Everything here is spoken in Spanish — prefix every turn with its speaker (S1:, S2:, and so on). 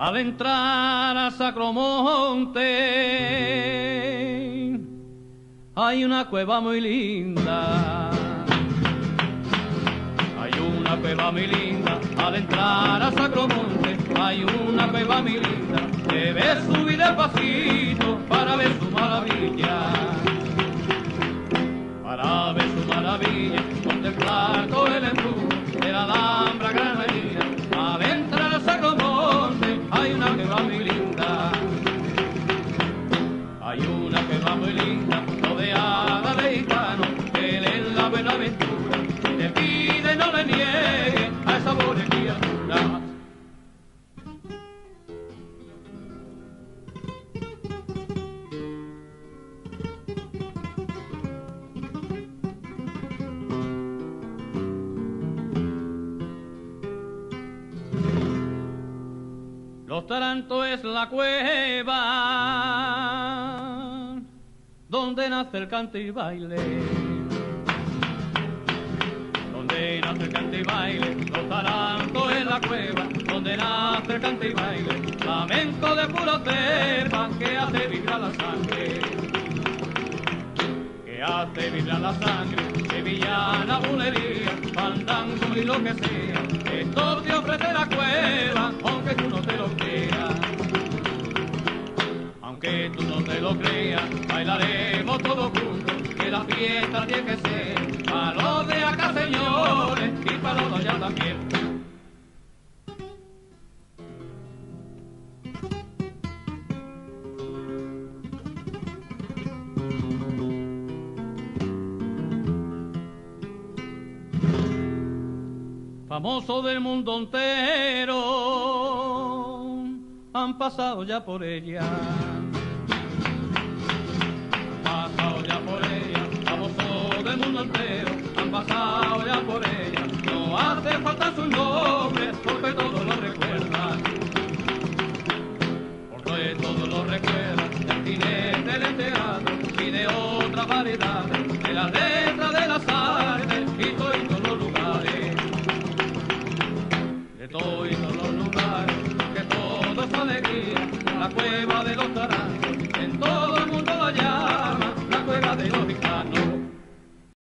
S1: Al entrar a Sacromonte hay una cueva muy linda. Hay una cueva muy linda, al entrar a Sacromonte hay una cueva muy linda. Debes subir despacito para ver su maravilla. Para ver su maravilla, contemplar todo el embrujo de la Alhambra granadina. Los Tarantos es la cueva donde nace el cante y baile. Donde nace el cante y baile. Lamento de puro cepa que hace vibrar la sangre. Que hace vibrar la sangre, sevillana bulería, fandango y lo que sea. Esto te ofrece la cueva, aunque tú no te lo creas. Aunque tú no te lo creas, bailaremos todos juntos, que la fiesta tiene que ser para los de acá, señores, y para los de allá también. famoso del mundo entero, han pasado ya por ella. Han pasado ya por ella, famoso del mundo entero, han pasado ya por ella. No hace falta sus nombres porque todos lo recuerdan, porque todos lo recuerdan. soy solo un lugar que todo es alegría, la cueva de los taranos.